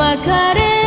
別れ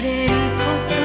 れること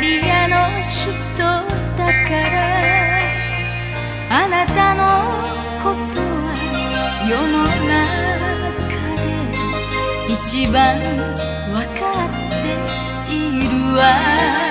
リアの人だからあなたのことは世の中で一番わかっているわ。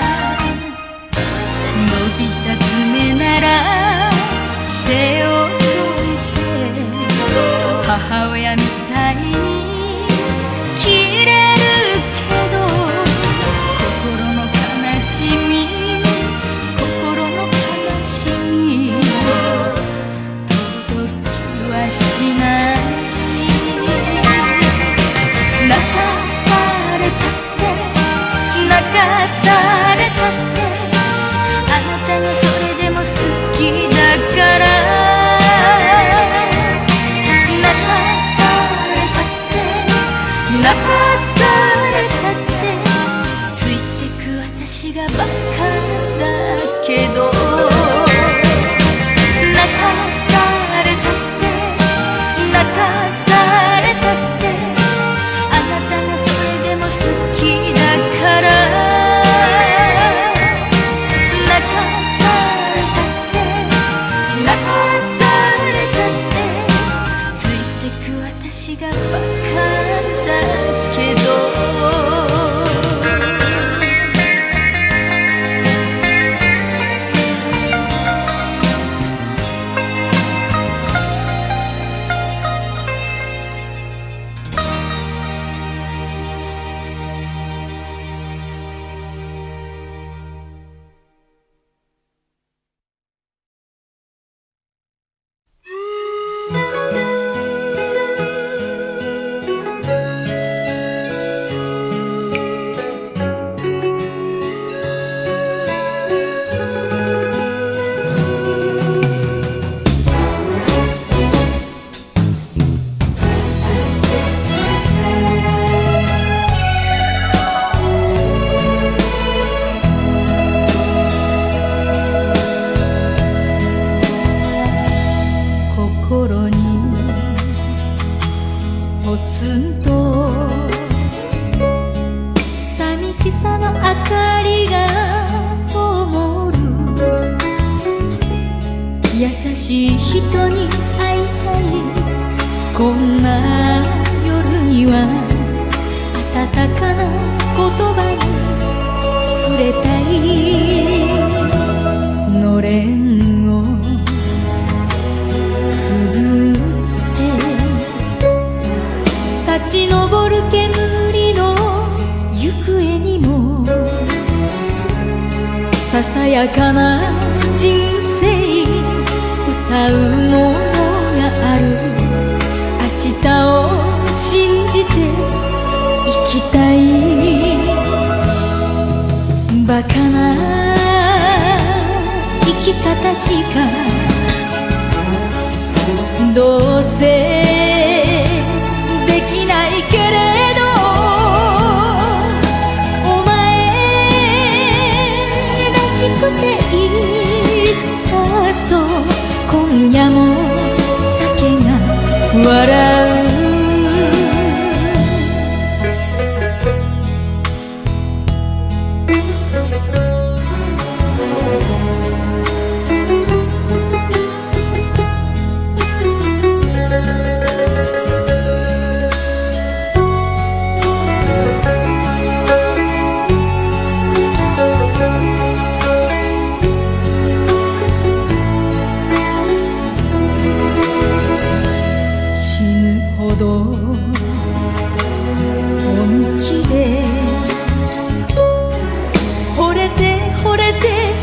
惚れて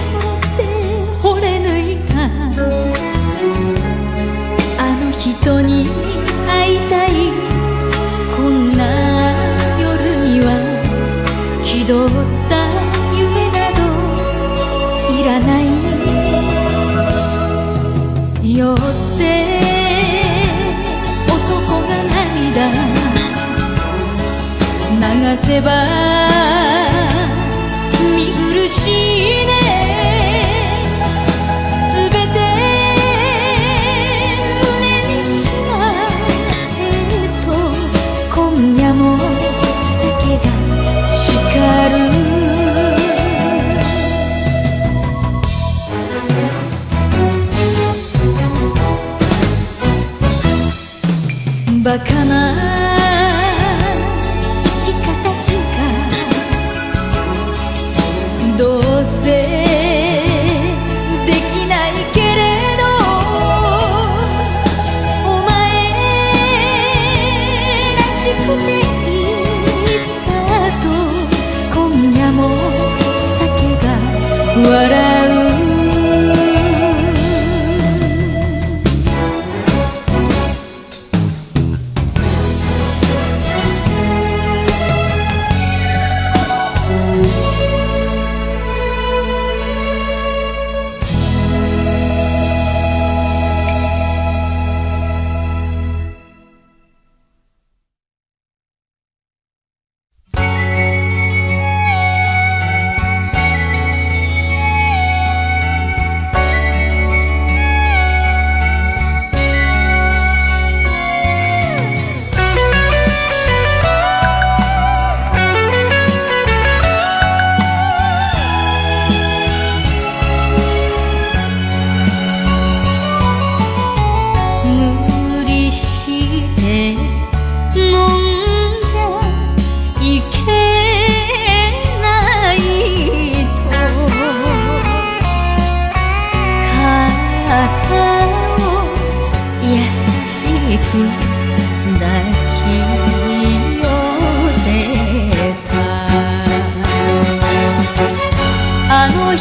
惚れ抜いた。あの人に会いたい。こんな夜には気取った夢などいらない。よって男が涙。流せば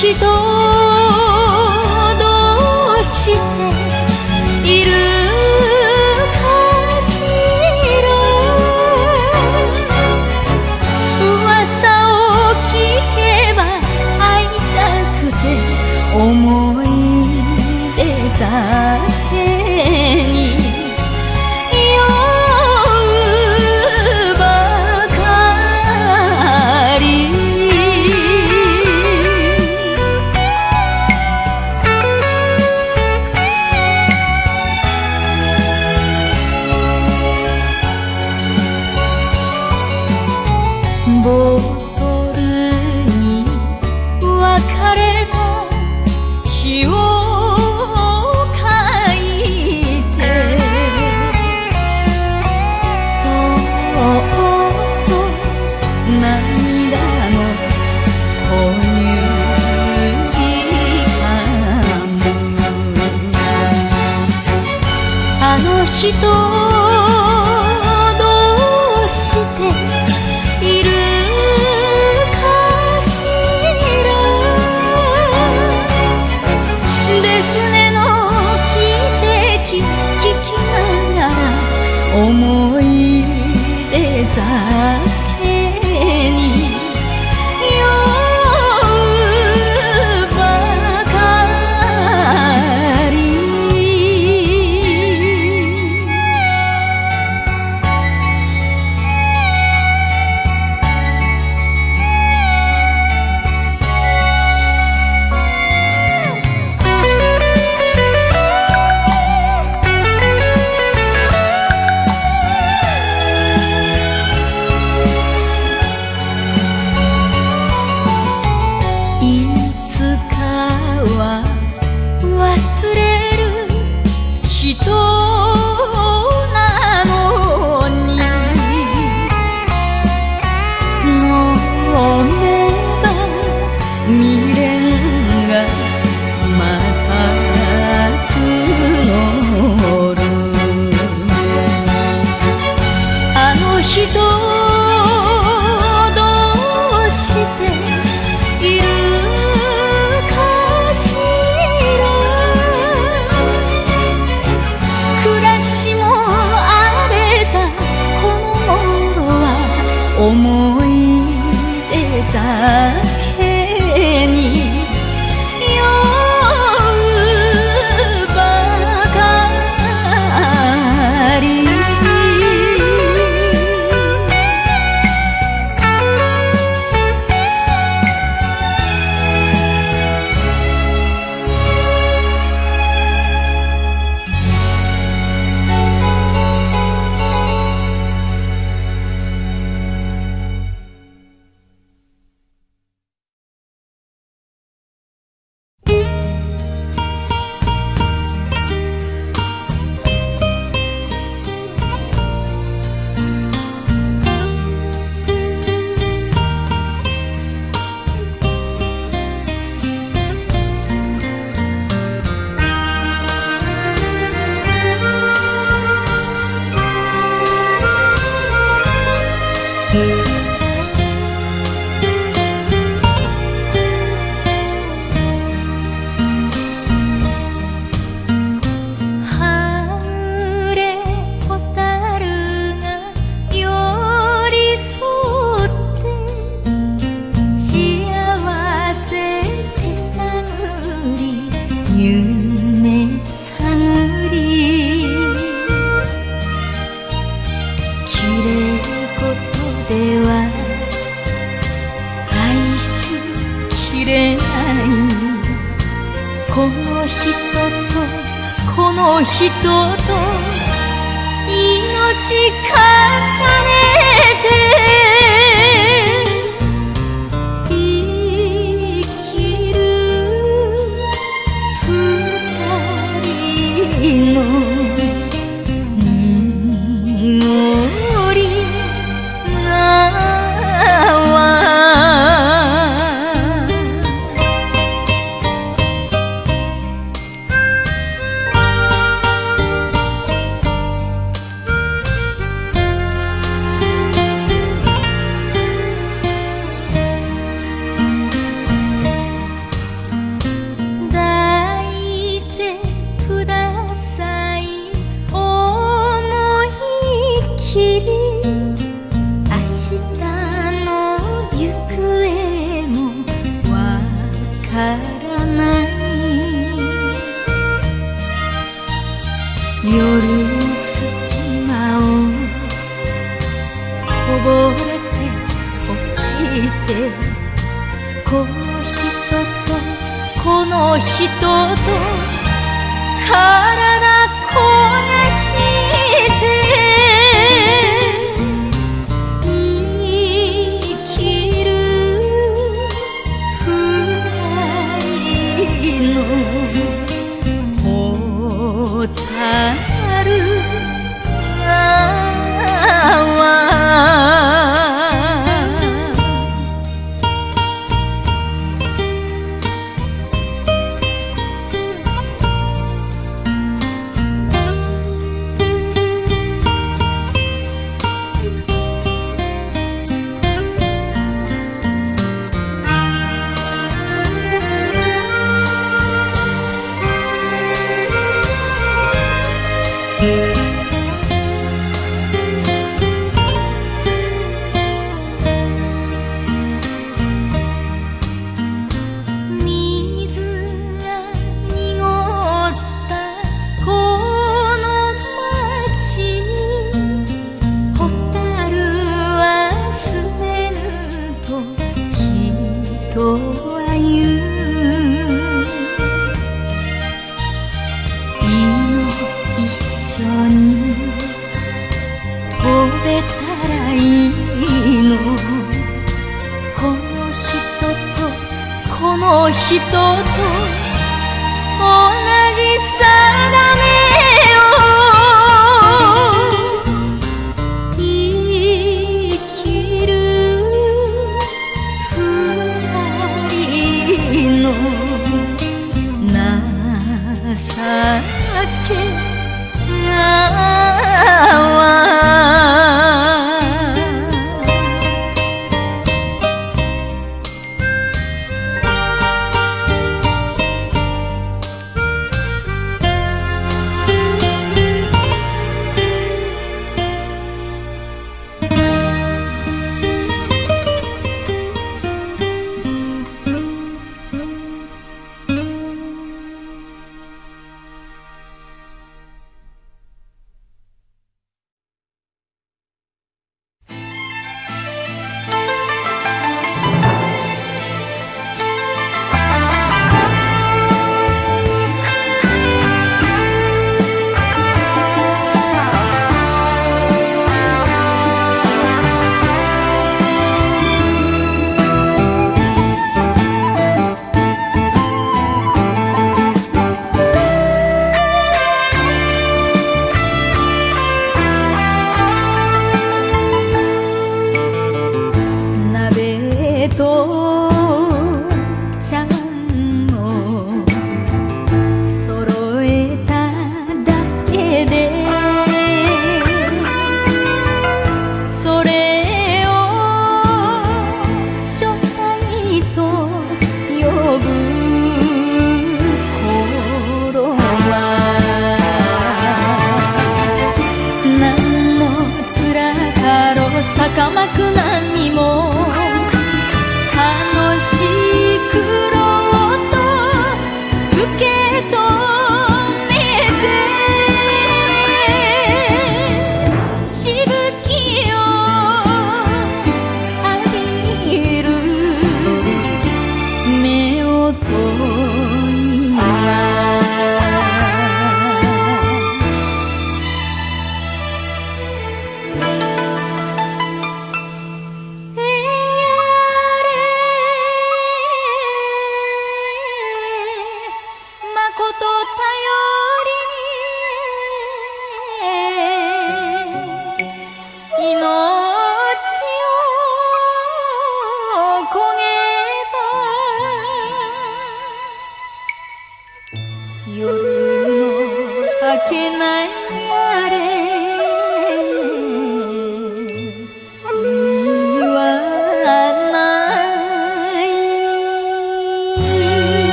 人 you.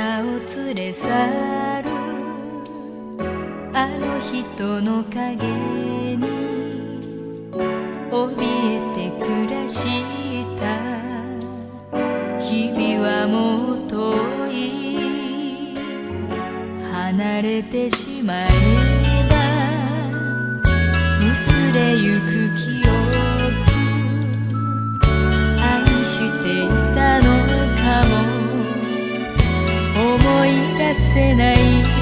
たを連れ去る。あの人の影に怯えて暮らした。日々はもう遠い。離れてしまえば薄れゆく記憶。愛していたのせない